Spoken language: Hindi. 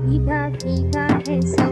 भीगा भीगा है सब